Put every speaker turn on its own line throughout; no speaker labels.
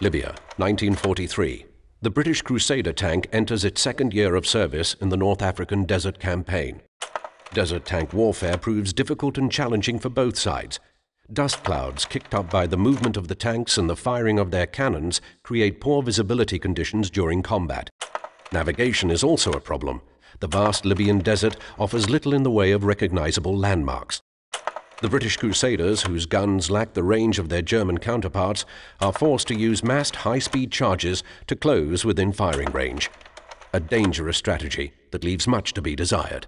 Libya, 1943. The British Crusader tank enters its second year of service in the North African Desert Campaign. Desert tank warfare proves difficult and challenging for both sides. Dust clouds kicked up by the movement of the tanks and the firing of their cannons create poor visibility conditions during combat. Navigation is also a problem. The vast Libyan desert offers little in the way of recognizable landmarks. The British Crusaders, whose guns lack the range of their German counterparts, are forced to use massed high-speed charges to close within firing range. A dangerous strategy that leaves much to be desired.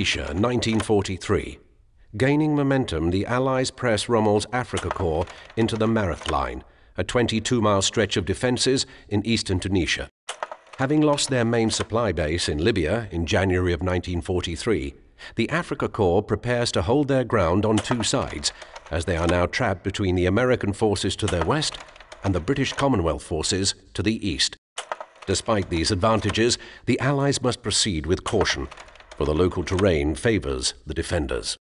Tunisia, 1943. Gaining momentum, the Allies press Rommel's Afrika Korps into the Mareth Line, a 22-mile stretch of defences in eastern Tunisia.
Having lost their main supply base in Libya in January of 1943, the Afrika Korps prepares to hold their ground on two sides, as they are now trapped between the American forces to their west and the British Commonwealth forces to the east. Despite these advantages, the Allies must proceed with caution for the local terrain favours the defenders.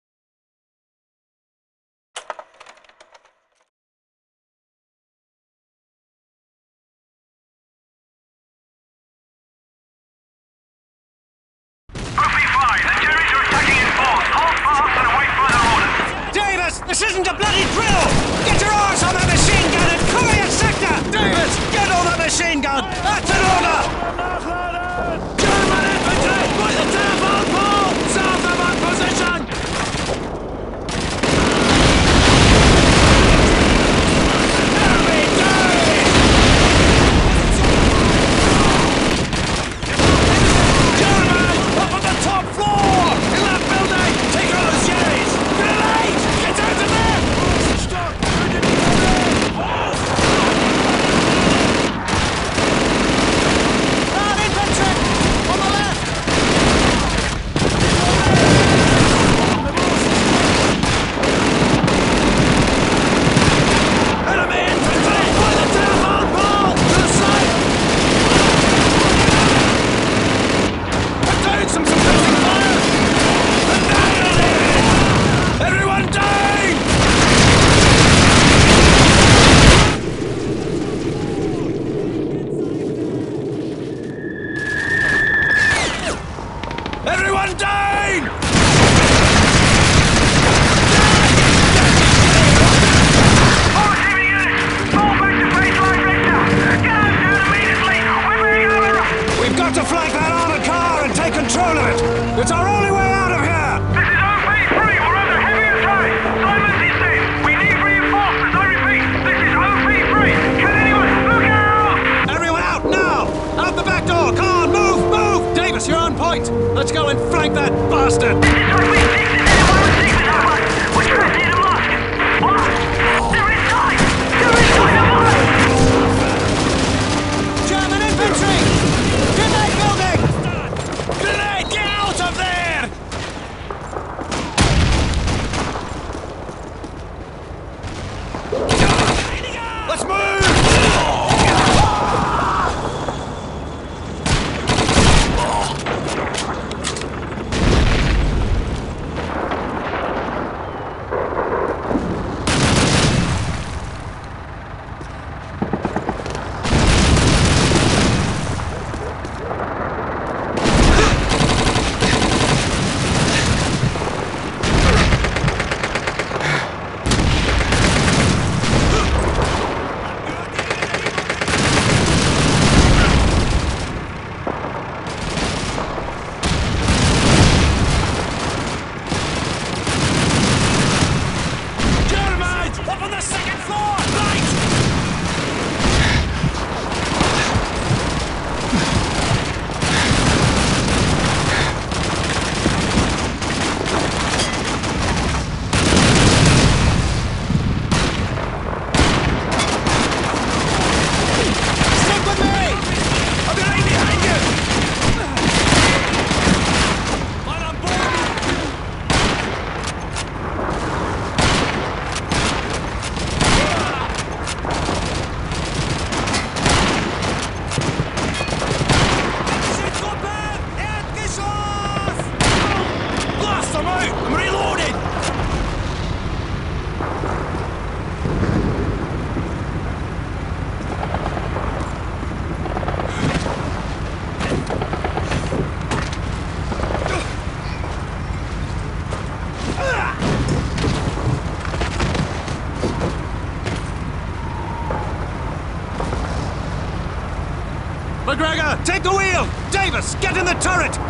Take the wheel! Davis, get in the turret!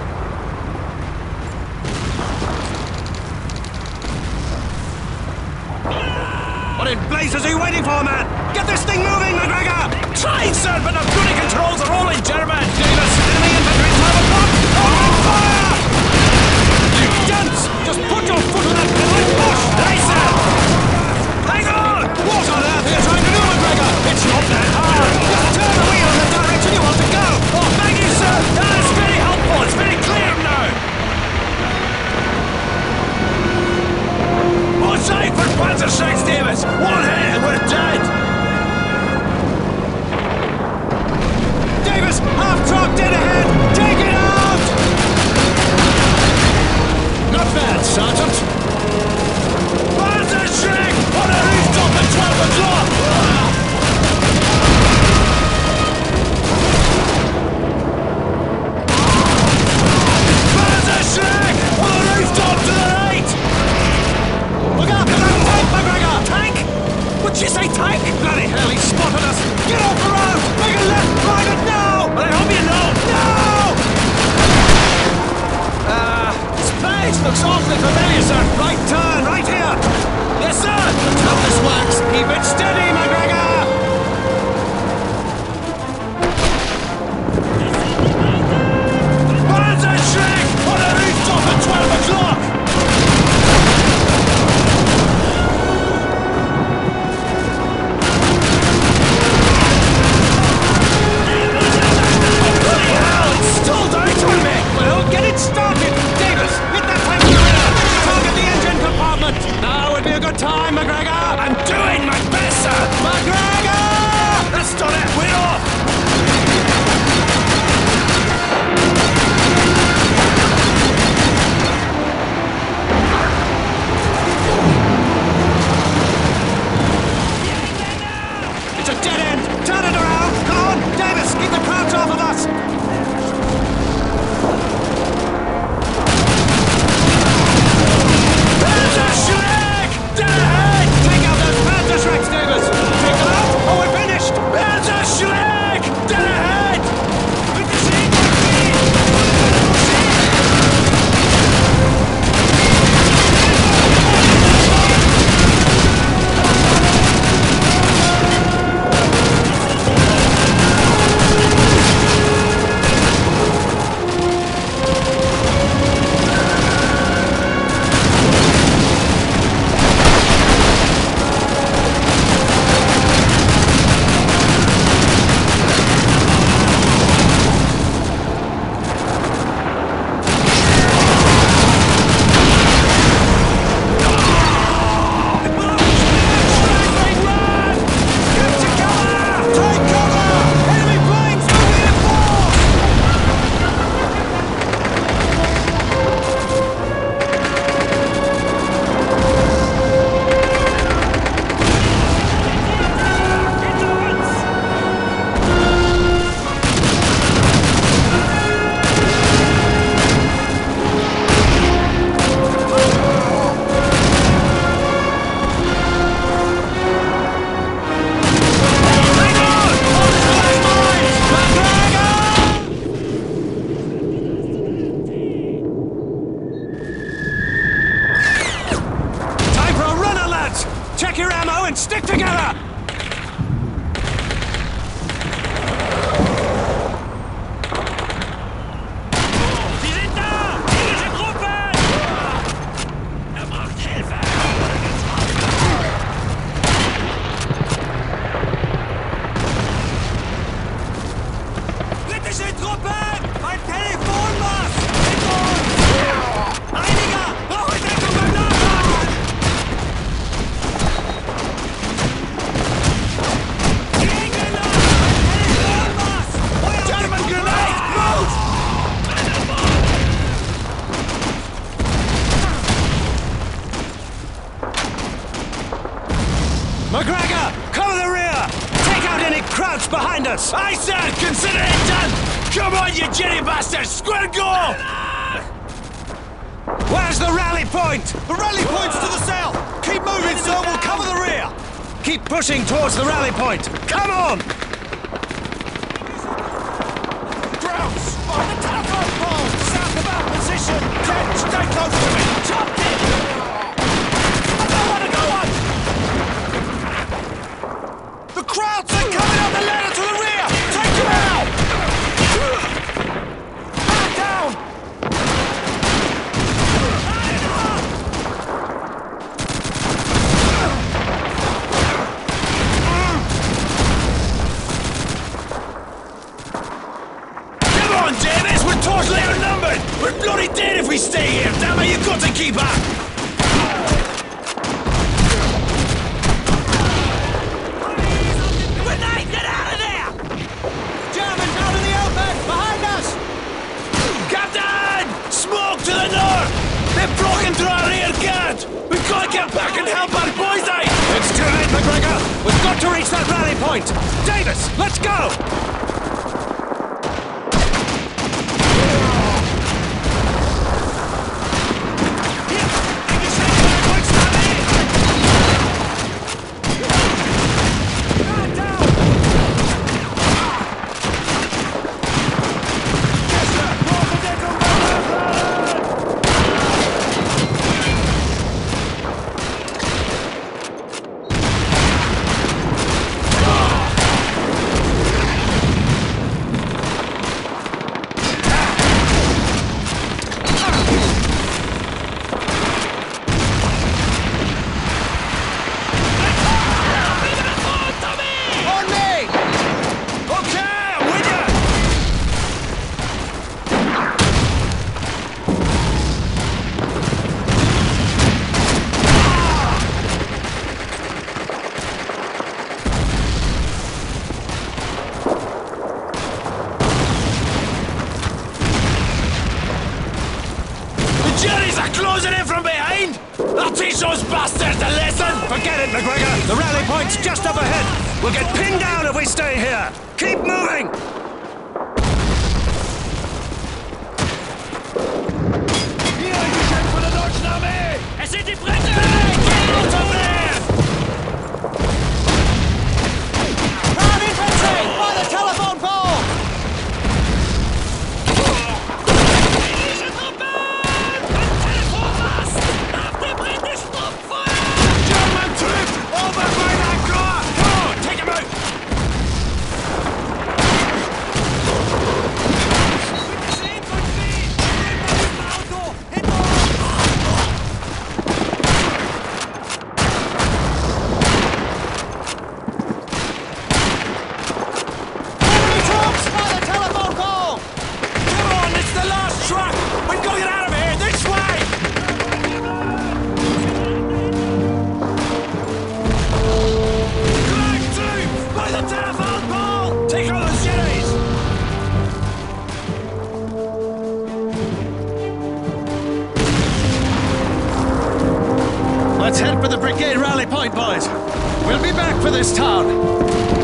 For this
town.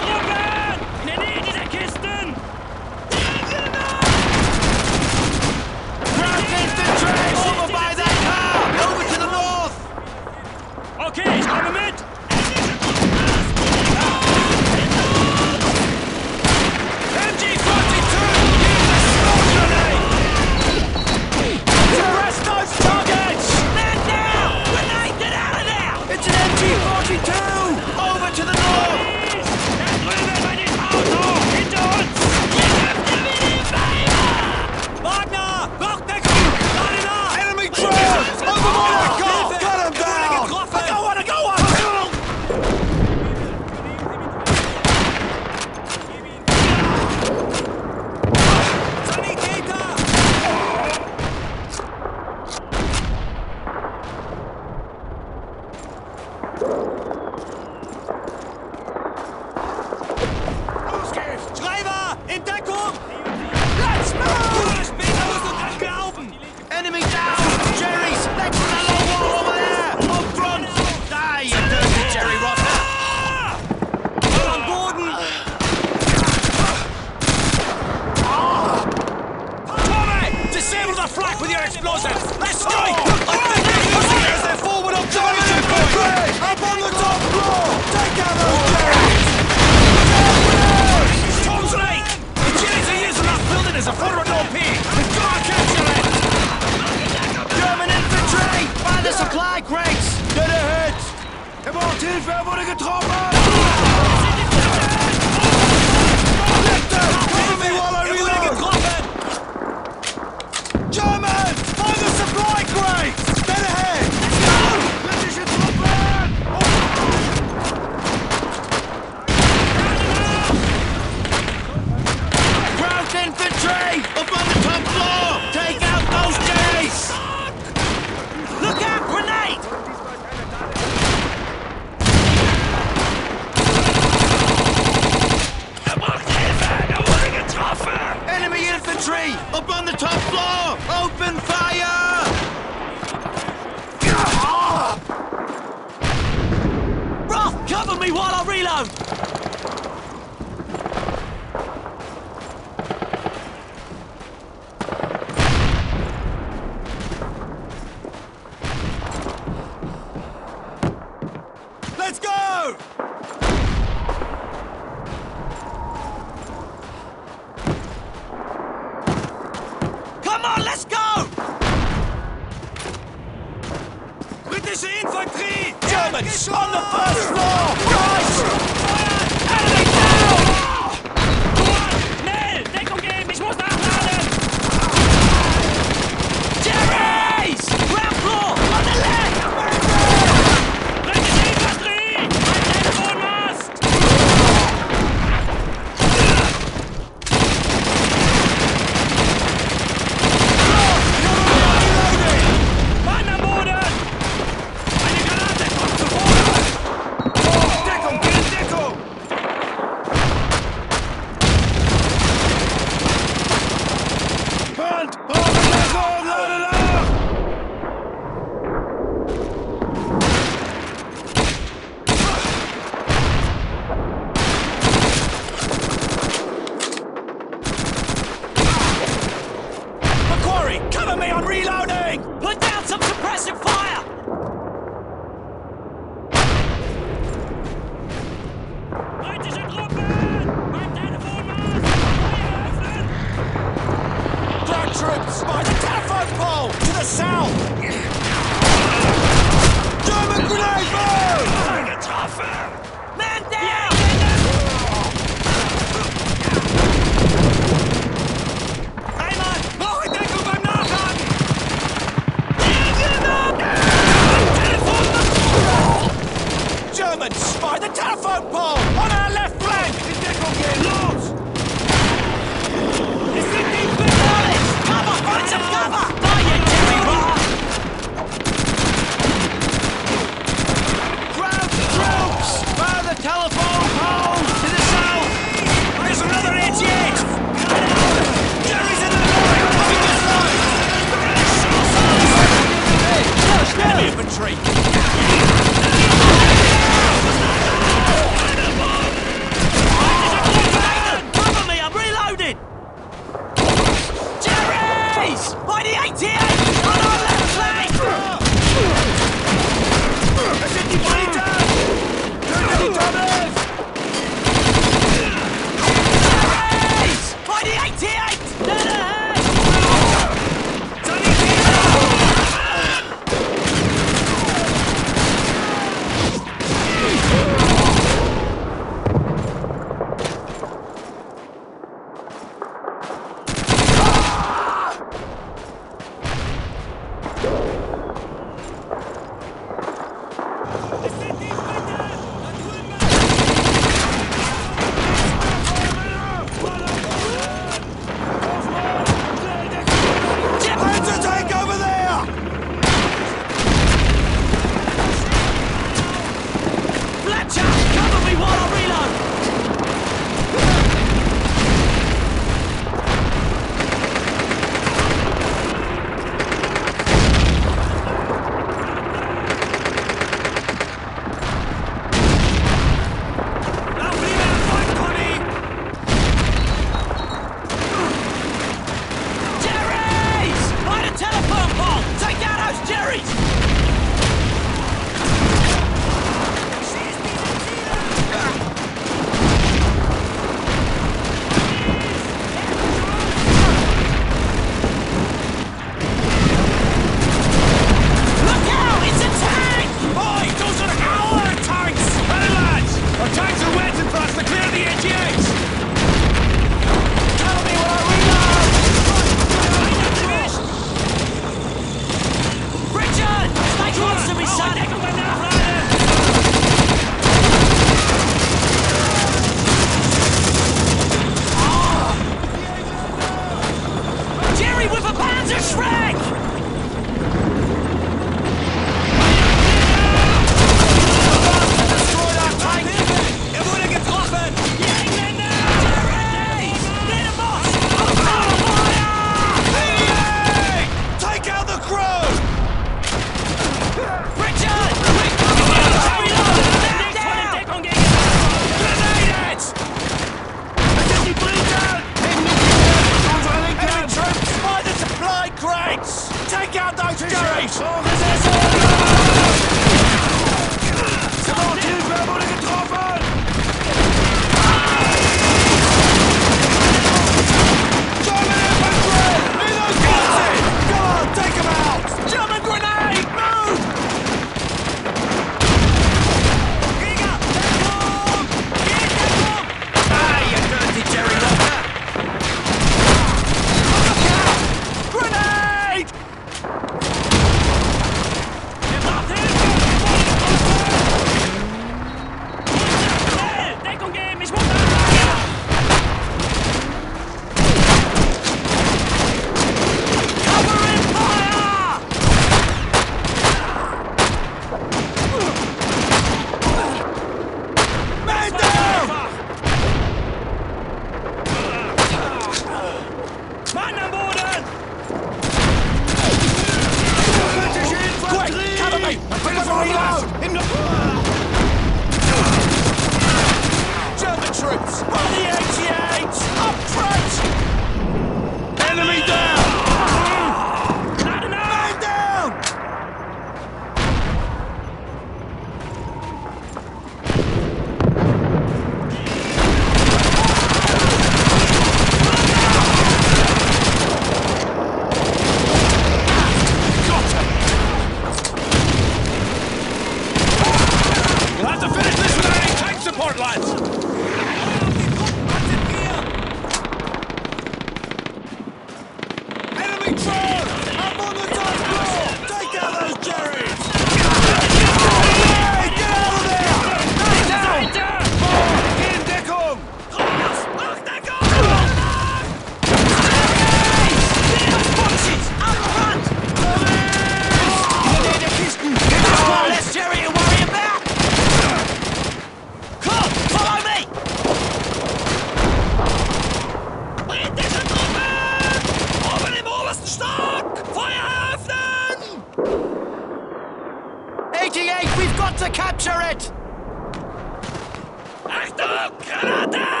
Pirata!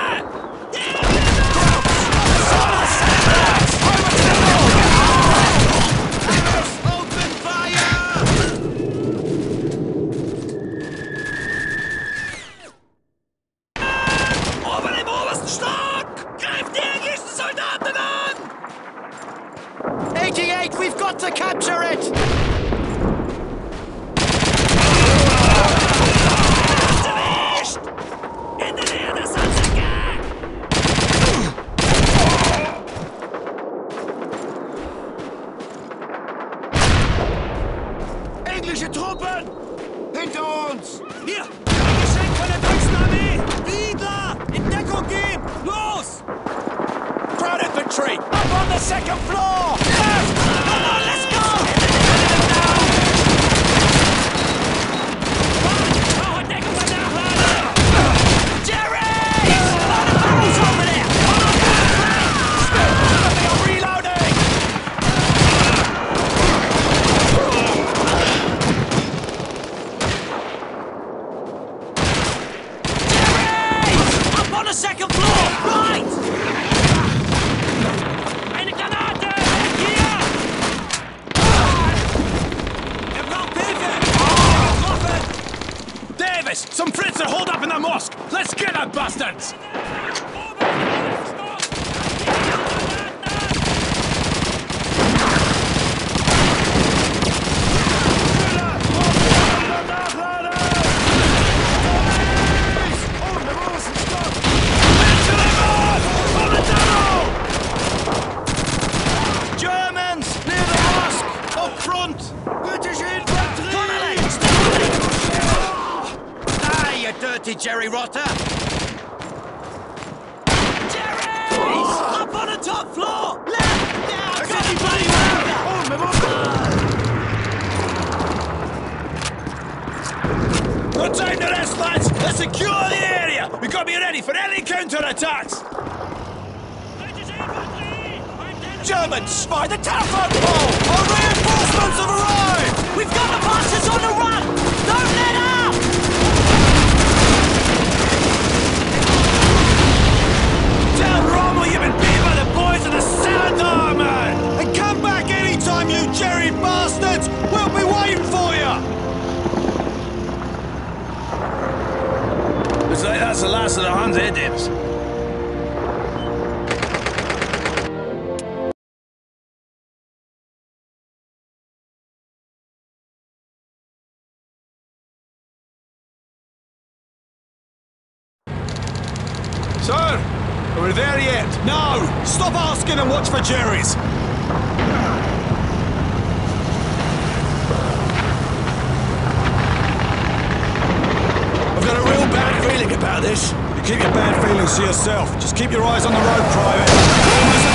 Yourself. Just keep your eyes on the road, Private.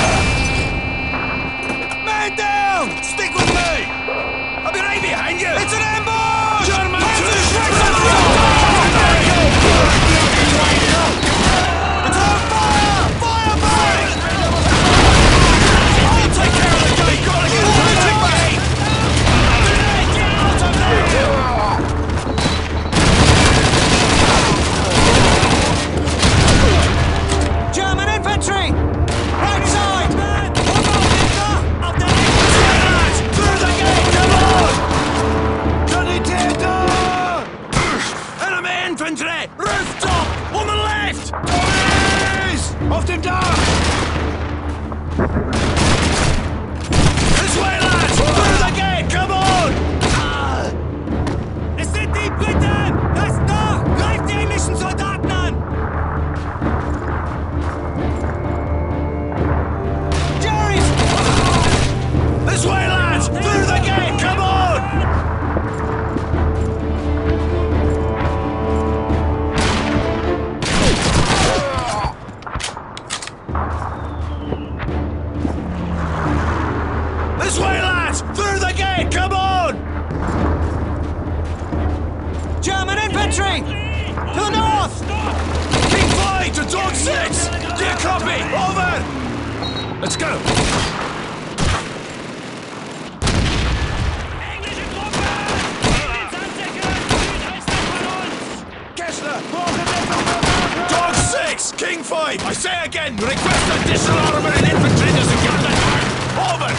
time! I say again, request additional armor and infantry to secure the time! Over!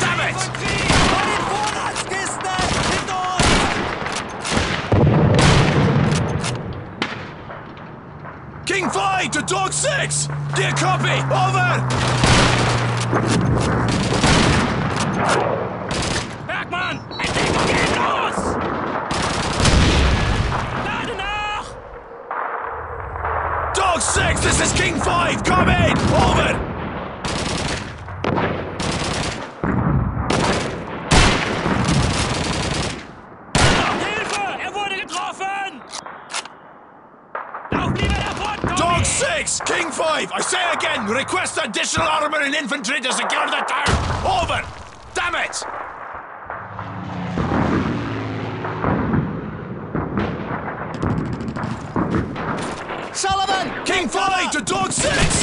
Damn it! King 5 to Dog 6! Get copy! Over! This is King 5! Come in! Over! Dog 6! King 5, I say again, request additional armor and infantry to secure the town! Over! Damn it! dog
six!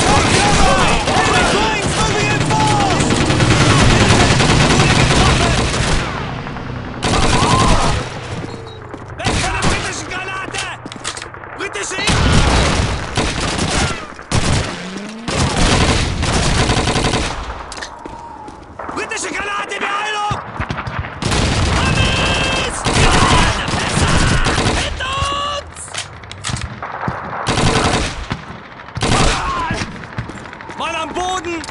Mann am Boden!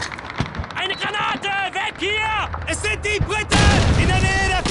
Eine Granate! Weg hier! Es sind die Briten! In der Nähe der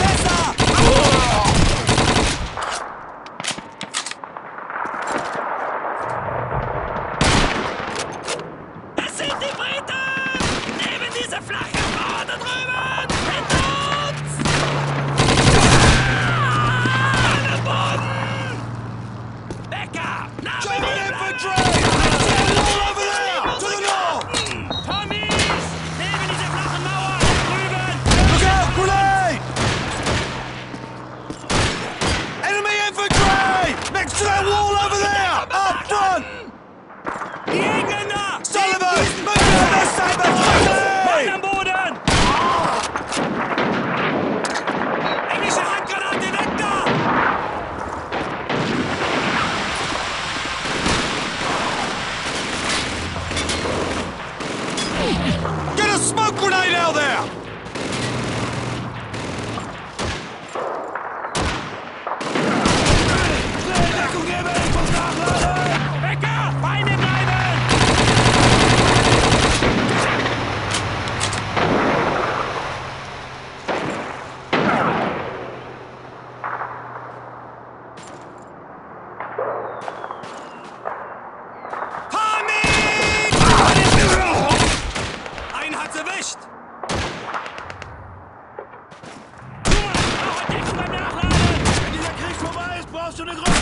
le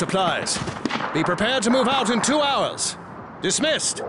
supplies. Be prepared to move out in two hours. Dismissed.